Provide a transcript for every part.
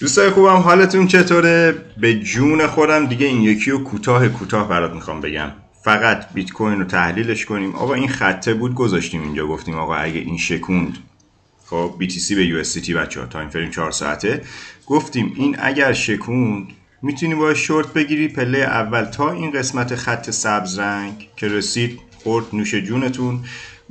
دوستای خوبم حالتون چطوره؟ به جون خودم دیگه این یکی رو کوتاه کوتاه برات می‌خوام بگم. فقط بیت کوین رو تحلیلش کنیم. آقا این خطه بود گذاشتیم اینجا گفتیم آقا اگه این شکوند خب BTC به USDT بچه ها time frame 4 ساعته. گفتیم این اگر شکوند می‌تونی باید شورت بگیری پله اول تا این قسمت خط سبز رنگ که رسید خورد نوش جونتون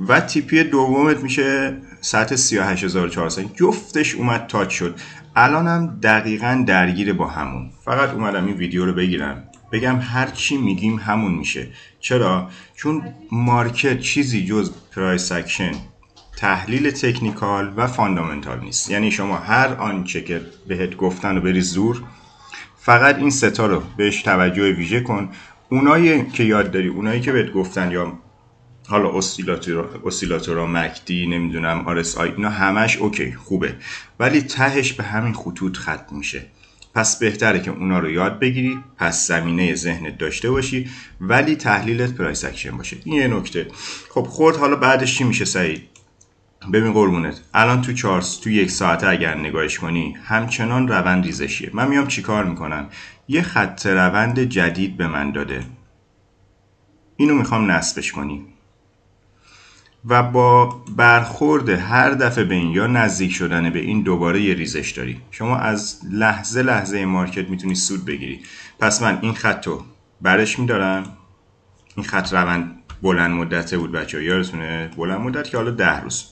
و TP دومت میشه سطح 38400 جفتش اومد touch شد. الانم دقیقا درگیر با همون. فقط اومدم این ویدیو رو بگیرم. بگم هر چی میگیم همون میشه. چرا؟ چون market چیزی جز price action تحلیل technical و fundamental نیست. یعنی شما هر آنچه که بهت گفتن و بریز دور فقط این ستا رو بهش توجه ویژه کن. اونایی که یاد داری اونایی که بهت گفتن یا حالا oscillator ا MACD نمی‌دونم RSI اینا همش OK خوبه. ولی تهش به همین خطوط ختم میشه. پس بهتره که اونا رو یاد بگیری پس زمینه ذهنت داشته باشی ولی تحلیلت price action باشه. این یه نکته. خب خورد حالا بعدش چی میشه سعید؟ ببین قربونت. الان تو چارس تو یک ساعته اگر نگاهش کنی همچنان روند ریزشیه. من میام چیکار می‌کنم؟ یه خط روند جدید به من داده. اینو می‌خوام نصبش کنی. و با برخورد هر دفعه به این یا نزدیک شدن به این دوباره یه ریزش داری. شما از لحظه لحظه مارکت می‌تونی سود بگیری. پس من این خط رو برش میدارم. این خط روند بلند مدته بود بچه ها یارتونه بلند مدت که حالا ده روز.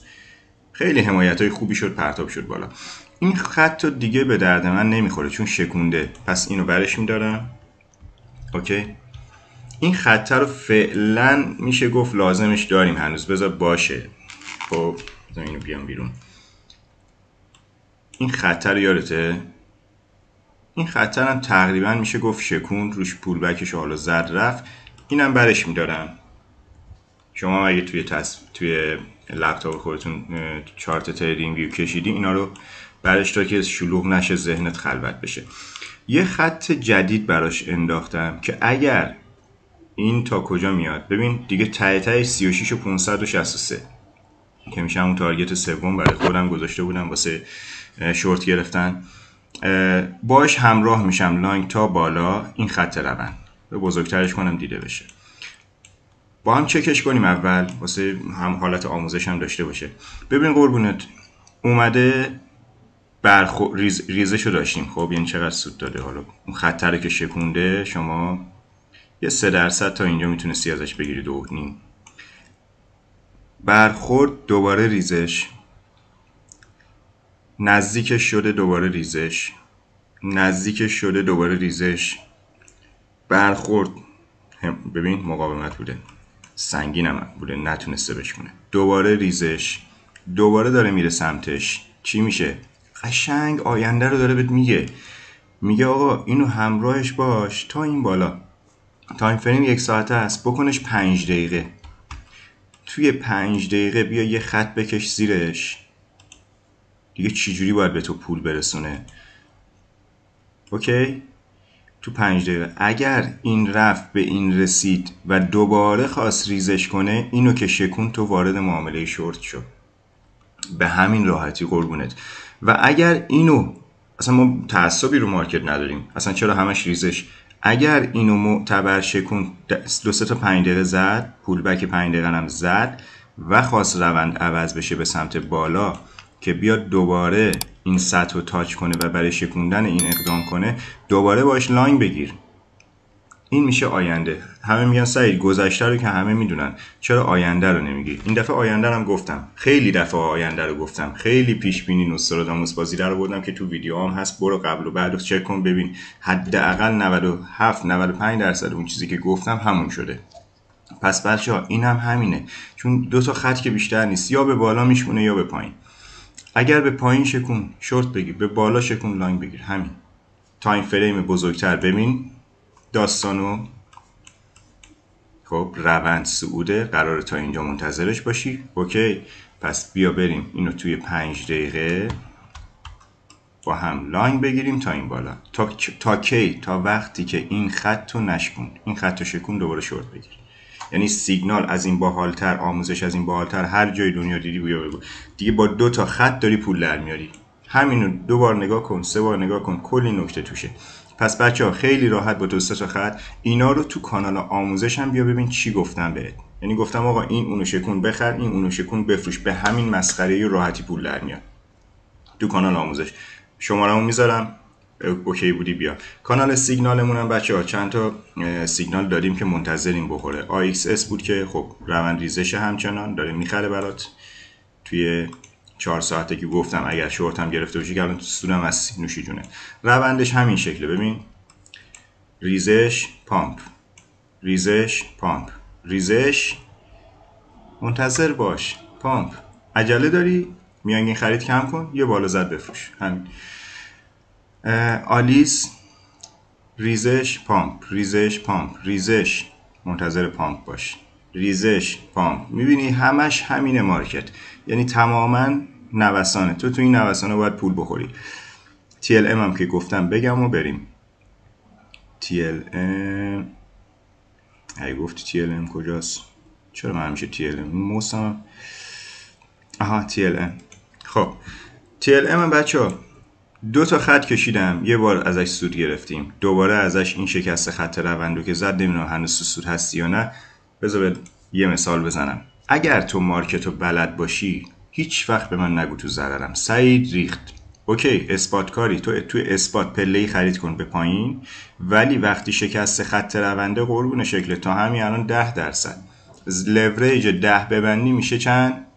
خیلی حمایت های خوبی شد پرتاب شد بالا. این خط رو دیگه به درد من نمی‌خوره چون شکونده. پس اینو برش میدارم اوکی؟ این خطه رو فعلا میشه گفت لازمش داریم هنوز. بذار باشه. خب بذار اینو بیام بیرون. این خطه رو یادته؟ این خطه هم تقریبا میشه گفت شکوند روش پول بکش حالا زد رفت. اینم برش میدارم. شما اگه توی تص... توی لپتاپ خودتون چارت تریدینگ ویو کشیدی اینا رو برش تا که شلوغ نشه ذهنت خلوت بشه. یه خط جدید براش انداختم که اگر این تا کجا میاد؟ ببین دیگه ته ته 36 و 563 که میشه همون تارگت سوم برای خودم گذاشته بودم واسه شورت گرفتن. باش همراه میشم. لانگ تا بالا این خط روند. به بزرگترش کنم دیده بشه. هم چکش کنیم اول واسه هم حالت آموزش هم داشته باشه. ببین قربونت اومده برخو ریز... ریزش رو داشتیم. خب یعنی چقدر سود داده؟ حالا اون خطره که شکونده شما یه سه درصد تا اینجا می‌تونستی ازش بگیری دو نیم. برخورد دوباره ریزش. نزدیکش شده دوباره ریزش. نزدیکش شده دوباره ریزش. برخورد ببین مقاومت بوده. سنگین هم بوده نتونسته بشکنه دوباره ریزش دوباره داره میره سمتش. چی میشه؟ قشنگ آینده رو داره بهت میگه. میگه آقا اینو همراهش باش تا این بالا. time frame یک ساعته است بکنش پنج دقیقه. توی پنج دقیقه بیا یه خط بکش زیرش. دیگه چجوری باید به تو پول برسونه؟ OK؟ تو پنج دقیقه. اگر این رفت به این رسید و دوباره خواست ریزش کنه اینو که شکوند تو وارد معامله شورت شد. به همین راحتی قربونت. و اگر اینو اصلا ما تعصبی رو market نداریم. اصلا چرا همش ریزش؟ اگر اینو معتبر شکوند دو سه تا پنج دقیقه زد pullback پنج دقیقه هم زد و خواست روند عوض بشه به سمت بالا که بیاد دوباره این سطح رو touch کنه و برای شکوندن این اقدام کنه دوباره باش long بگیر. این میشه آینده. همه میگن سعید گذشته رو که همه می‌دونن. چرا آینده رو نمیگی؟ این دفعه آینده رو گفتم. خیلی دفعه آینده رو گفتم. خیلی پیش بینی نوستراداموس بازی رو بردم که تو ویدیو هم هست. برو قبل و بعد چک کن ببین. حداقل 97 95 درصد اون چیزی که گفتم همون شده. پس بچه ها این هم همینه. چون دو تا خط که بیشتر نیست. یا به بالا میشونه یا به پایین. اگر به پایین شکون شورت بگیر. به بالا شکون لانگ بگیر. همین. تایم فریم بزرگتر ببین. داستانو. خب روند صعوده. قراره تا اینجا منتظرش باشی. OK. پس بیا بریم. اینو توی پنج دقیقه با هم long بگیریم تا این بالا. تا, تا کی؟ تا وقتی که این خط رو نشکوند این خط رو شکوند دوباره شورت بگیر. یعنی سیگنال از این باحالتر آموزش از این باحالتر هر جای دنیا دیدی بیا بگو. دیگه با دو تا خط داری پول در میاری. همینو دو بار نگاه کن سه بار نگاه کن کلی نکته توشه. پس بچه ها خیلی راحت با دو تا خط. اینا رو تو کانال آموزش هم بیا ببین چی گفتم بهت. یعنی گفتم آقا این اونو شکون بخر این اونو شکون بفروش. به همین مسخره راحتی پول در میاد تو کانال آموزش. شمارمو می‌ذارم. اوکی بودی بیا. کانال سیگنالمون هم بچه ها چند تا سیگنال داریم که منتظریم بخوره. AXS بود که خب روند ریزش همچنان داره می‌خره برات. توی چهار ساعته که گفتم اگر شورت هم گرفته باشی که الان سودم از نوشی جونه. روندش همین شکله. ببین. ریزش pump. ریزش pump. ریزش منتظر باش. pump. عجله داری؟ میانگین خرید کم کن. یه بالا زد بفروش. همین. آلیس ریزش pump ریزش pump ریزش منتظر pump باش. ریزش pump. می‌بینی همش همین market. یعنی تماما نوسانه. تو تو این نوسانه باید پول بخوری. TLM هم که گفتم بگم و بریم. TLM ای گفتی TLM کجاست؟ چرا من همیشه TLM موسم آها TLM خب. TLM بچه ها دو تا خط کشیدم. یه بار ازش سود گرفتیم. دوباره ازش این شکست خط روندو که زد نمی‌دونم هنوز سود هستی یا نه. بذار یه مثال بزنم. اگر تو market و بلد باشی هیچ وقت به من نگو تو ضررم. سعید ریخت. اوکی spot کاری. تو تو spot پله خرید کن به پایین. ولی وقتی شکست خط رونده قربون شکل تا همین الان ده درصد. لوریج ده ببندی میشه چند؟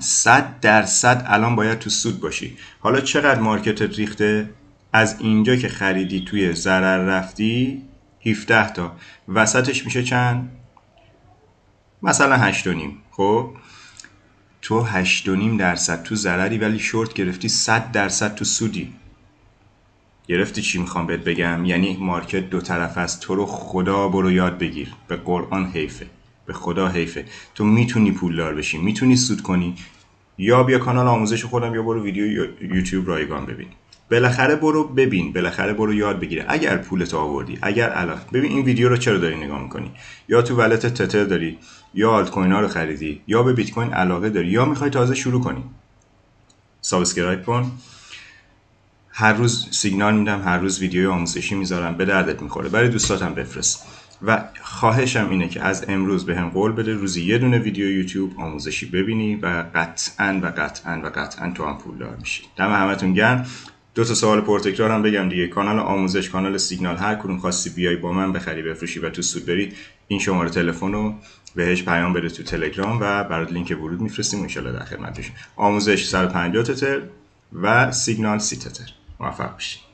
صد درصد الان باید تو سود باشی. حالا چقدر market ت ریخته؟ از اینجا که خریدی توی ضرر رفتی 17 تا. وسطش میشه چند؟ مثلا 8 و نیم. خب؟ تو 8 و نیم درصد تو ضرری ولی شورت گرفتی 100 درصد تو سودی. گرفتی چی می‌خوام بهت بگم؟ یعنی مارکت دو طرف از تو رو خدا برو یاد بگیر. به قرآن حیفه. به خدا حیفه. تو می‌تونی پولدار بشی می‌تونی سود کنی. یا بیا کانال آموزش خودم یا برو ویدیو یوتیوب رایگان ببین. بالاخره برو ببین بالاخره برو یاد بگیره. اگر پولت آوردی اگر الان ببین این ویدیو رو چرا داری نگاه می‌کنی؟ یا تو wallet تتر داری یا آلت کوین ها رو خریدی یا به بیت کوین علاقه داری یا می‌خوای تازه شروع کنی. subscribe کن. هر روز سیگنال میدم هر روز ویدیو آموزشی می‌ذارم. به دردت می‌خوره. برای دوستاتم بفرست. و خواهشم اینه که از امروز به هم قول بده. روزی یه دونه ویدیو یوتیوب آموزشی ببینی و قطعا و قطعا و قطعا تو هم پول دار میشی. دم همتون گرم. دو تا سوال پرتکرار هم بگم دیگه. کانال آموزش کانال سیگنال هر کدوم خواستی بیای با من بخری بفروشی و تو سود بری این شماره تلفن رو بهش پیام بده تو تلگرام و برات لینک ورود میفرستیم. ان در خدمتش آموزش 150 تتر و سیگنال 30 تتر موفق باشید